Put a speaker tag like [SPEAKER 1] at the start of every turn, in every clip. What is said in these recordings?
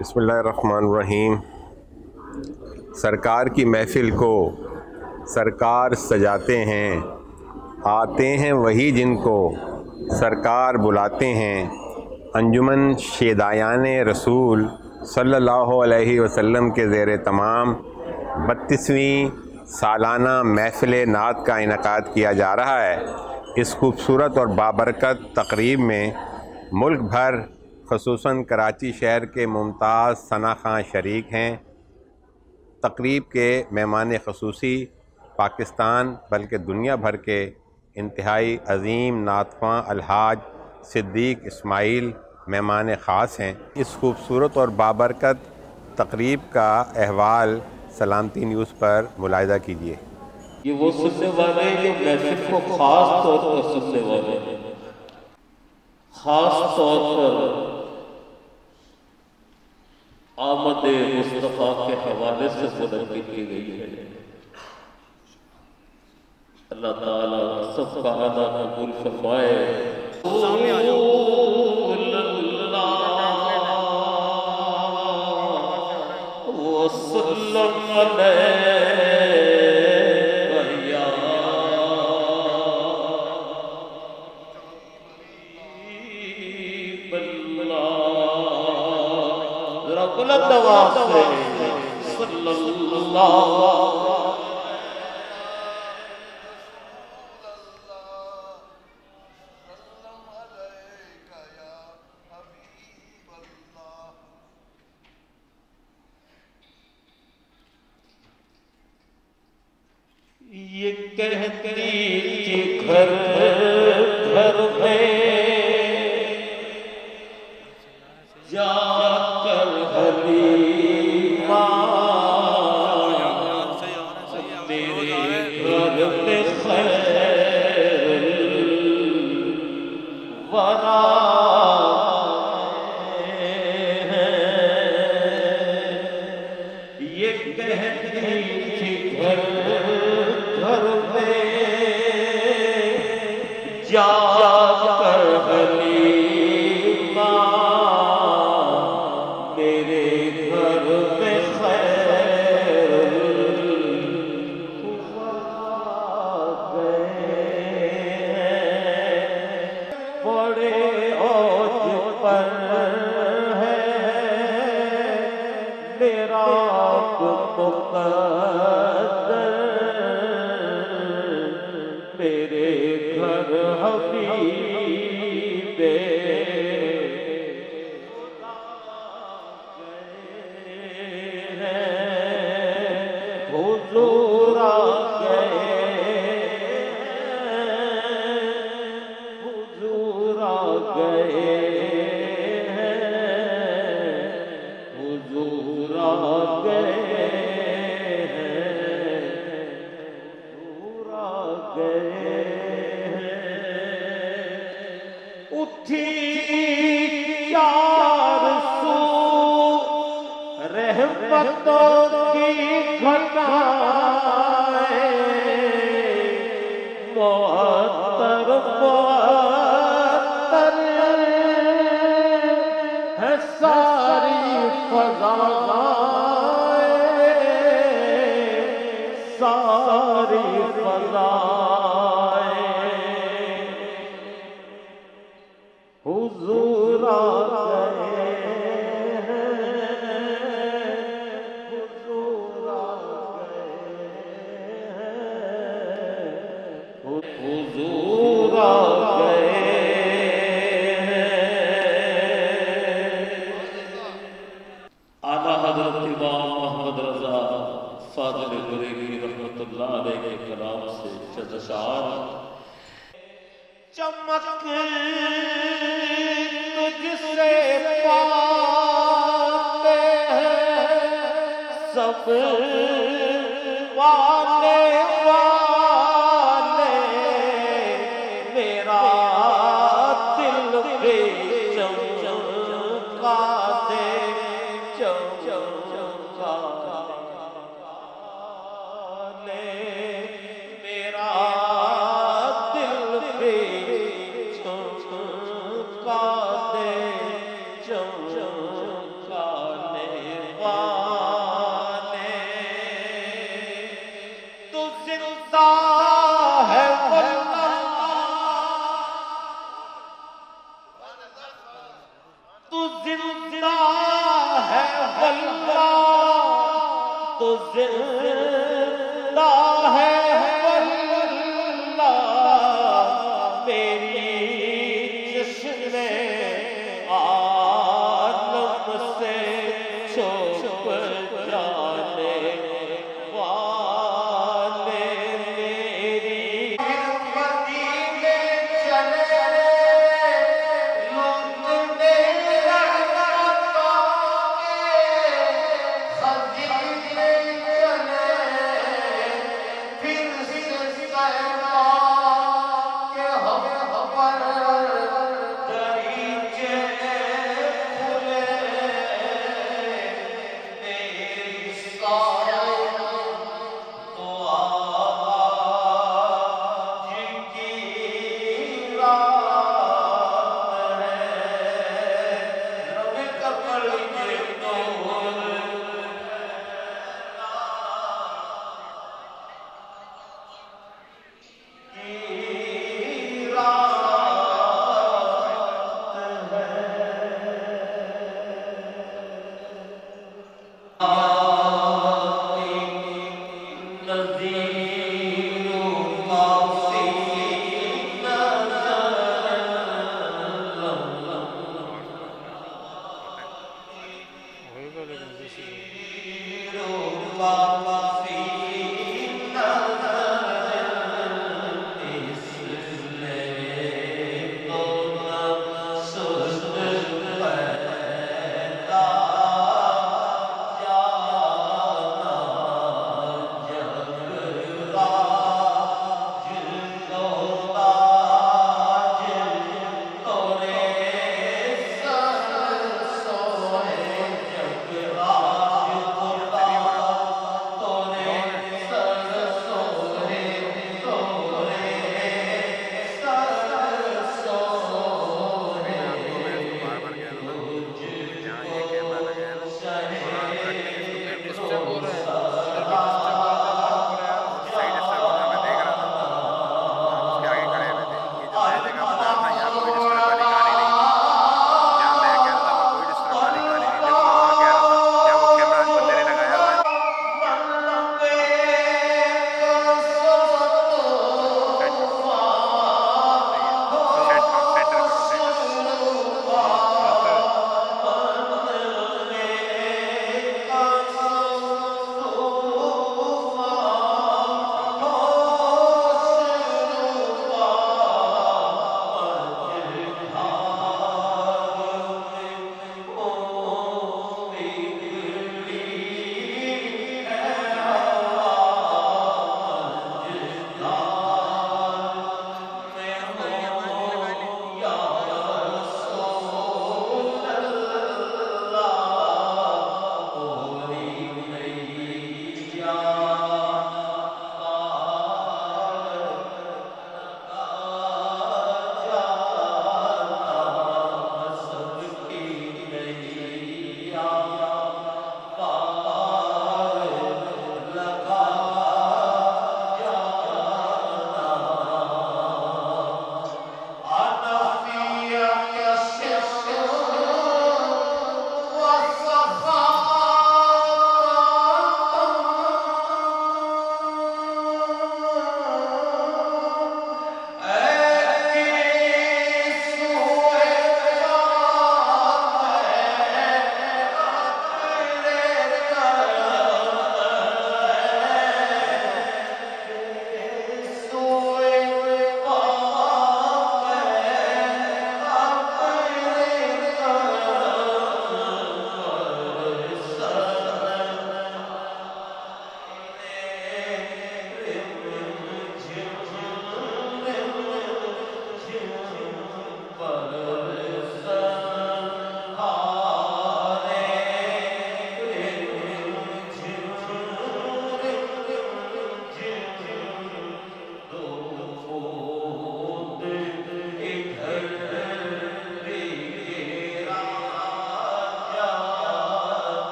[SPEAKER 1] बसमीम सरकार की महफ़िल को सरकार सजाते हैं, आते हैं वही जिनको सरकार बुलाते हैं। अंजुमन शेदायान रसूल सल्लल्लाहु अलैहि वसल्लम के ज़ेर तमाम बत्तीसवीं सालाना महफ़िल नात का इनका किया जा रहा है। इस खूबसूरत और बाबरकत तकरीब में मुल्क भर खसूस कराची शहर के मुमताज़ सना खां शरीक हैं। तकरीब के मेहमान खसूसी पाकिस्तान, बल्कि दुनिया भर के इंतहाई अजीम नातवा अलहाज सिद्दीक इस्माइल मेहमान ख़ास हैं। इस खूबसूरत और बाबरकत तकरीब का अहवाल सलामती न्यूज़ पर मुलायदा कीजिए।
[SPEAKER 2] ये वो सुनने वाले जो मैसेज को ख़ास तौर पर सुनने वाले ख़ास तौर पर मुस्तफ़ा के हवाले से मुनद की गई है। अल्लाह ताला सबका अदा कबूल फरमाए। सामने आ जाओ। बुलंद आवाज़ से। सल्लल्लाहु de उठी यार सो
[SPEAKER 3] रहमतों की घटा चमक तुझसे पाते हैं सब।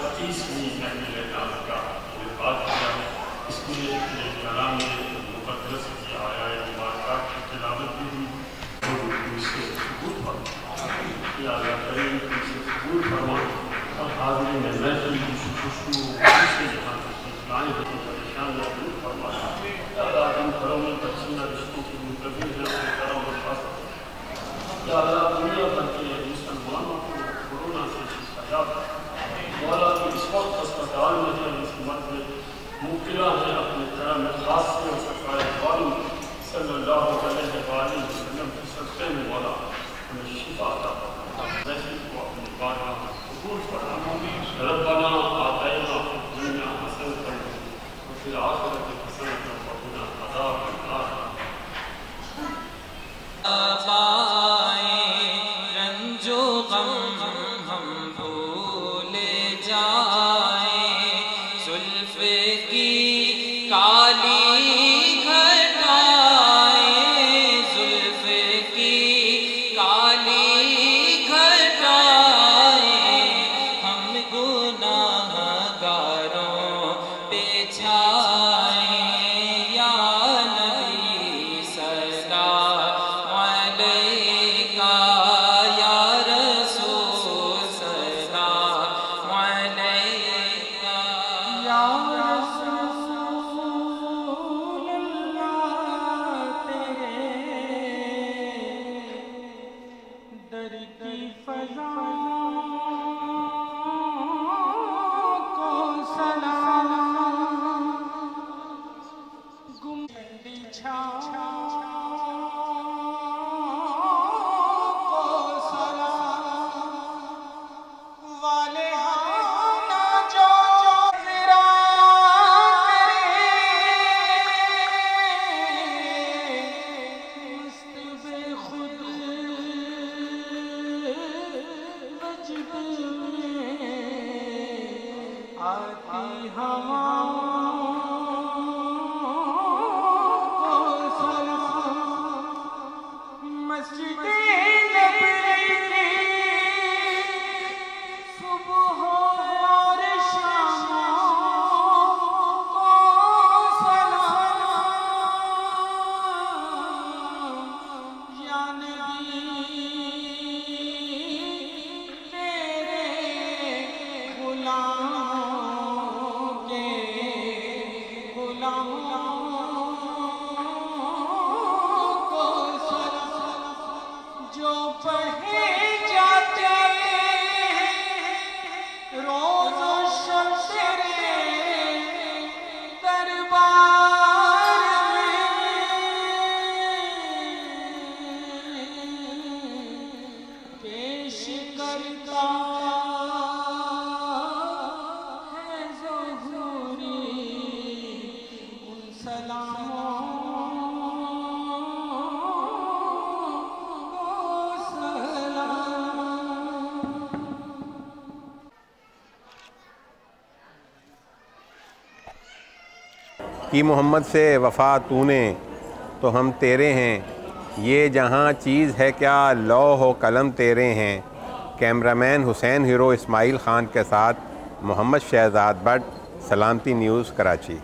[SPEAKER 3] बत्तीसवीं महमिल नाज का इनका किया इसमें ये कलाम मुकदस की आया मुबारक की तिलावत भी हुई और इसे सबूत फरमा अल्लाह करीम इसे सबूत फरमा और हाजिर में की खुशबू से जहाँ तक लाए होते परेशान या दूर अल्लाह हम घरों में पसीना रिश्तों की मुंतवी है करम और फासत अल्लाह दुनिया भर के मुसलमानों को कोरोना से शिफा मौला की इस वक्त अस्पताल में है इस मत में मुबतला है अपने करम में खास
[SPEAKER 4] जो पढ़े
[SPEAKER 1] कि मोहम्मद से वफ़ा तूने तो हम तेरे हैं। ये जहाँ चीज़ है क्या लौ हो कलम तेरे हैं। कैमरामैन हुसैन हिरो इस्माइल ख़ान के साथ मोहम्मद शहजाद भट्ट, सलामती न्यूज़ कराची।